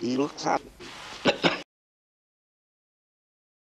he looks up